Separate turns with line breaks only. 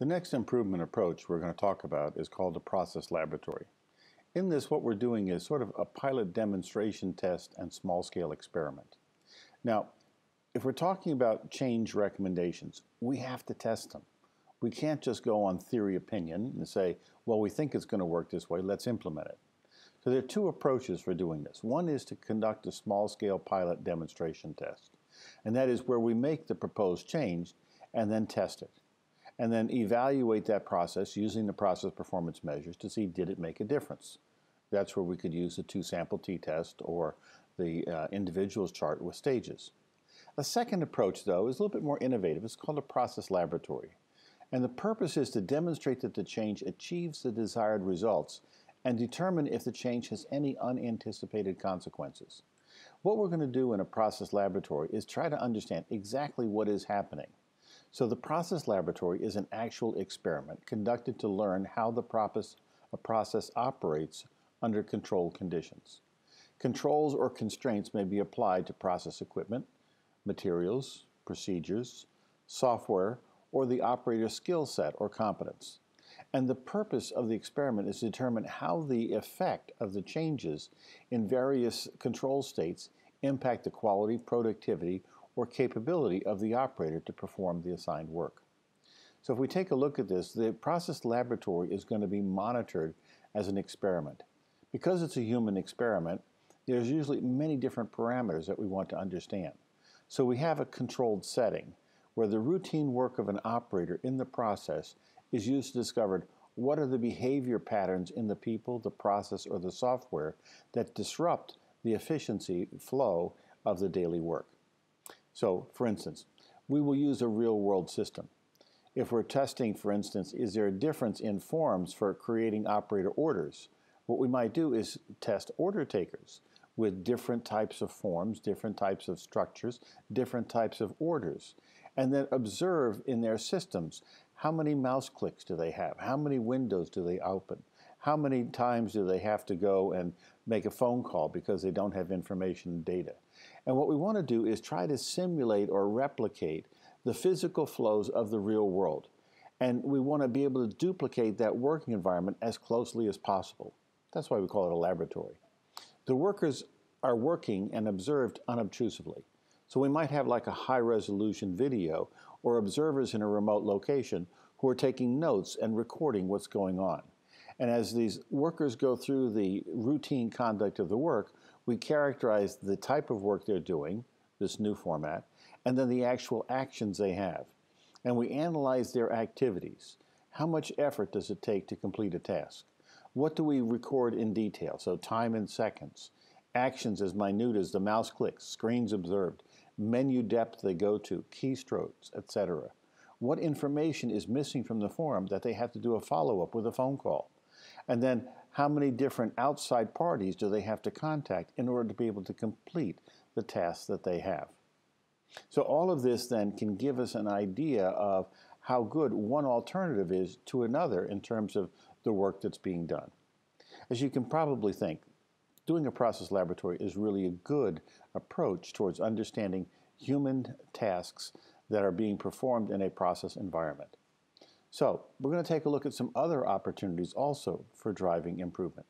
The next improvement approach we're going to talk about is called a process laboratory. In this, what we're doing is sort of a pilot demonstration test and small scale experiment. Now, if we're talking about change recommendations, we have to test them. We can't just go on theory opinion and say, well, we think it's going to work this way, let's implement it. So there are two approaches for doing this. One is to conduct a small scale pilot demonstration test, and that is where we make the proposed change and then test it and then evaluate that process using the process performance measures to see did it make a difference. That's where we could use the two sample t-test or the uh, individuals chart with stages. A second approach, though, is a little bit more innovative. It's called a process laboratory. And the purpose is to demonstrate that the change achieves the desired results and determine if the change has any unanticipated consequences. What we're going to do in a process laboratory is try to understand exactly what is happening so the process laboratory is an actual experiment conducted to learn how the process, a process operates under controlled conditions. Controls or constraints may be applied to process equipment, materials, procedures, software, or the operator's skill set or competence. And the purpose of the experiment is to determine how the effect of the changes in various control states impact the quality, productivity, or capability of the operator to perform the assigned work. So if we take a look at this, the process laboratory is going to be monitored as an experiment. Because it's a human experiment, there's usually many different parameters that we want to understand. So we have a controlled setting where the routine work of an operator in the process is used to discover what are the behavior patterns in the people, the process, or the software that disrupt the efficiency flow of the daily work. So, for instance, we will use a real world system. If we're testing, for instance, is there a difference in forms for creating operator orders? What we might do is test order takers with different types of forms, different types of structures, different types of orders, and then observe in their systems how many mouse clicks do they have? How many windows do they open? How many times do they have to go and make a phone call because they don't have information and data? And what we want to do is try to simulate or replicate the physical flows of the real world. And we want to be able to duplicate that working environment as closely as possible. That's why we call it a laboratory. The workers are working and observed unobtrusively. So we might have like a high resolution video or observers in a remote location who are taking notes and recording what's going on. And as these workers go through the routine conduct of the work, we characterize the type of work they're doing, this new format, and then the actual actions they have. And we analyze their activities. How much effort does it take to complete a task? What do we record in detail? So, time in seconds, actions as minute as the mouse clicks, screens observed, menu depth they go to, keystrokes, etc. What information is missing from the form that they have to do a follow up with a phone call? And then how many different outside parties do they have to contact in order to be able to complete the tasks that they have? So all of this then can give us an idea of how good one alternative is to another in terms of the work that's being done. As you can probably think, doing a process laboratory is really a good approach towards understanding human tasks that are being performed in a process environment. So we're going to take a look at some other opportunities also for driving improvement.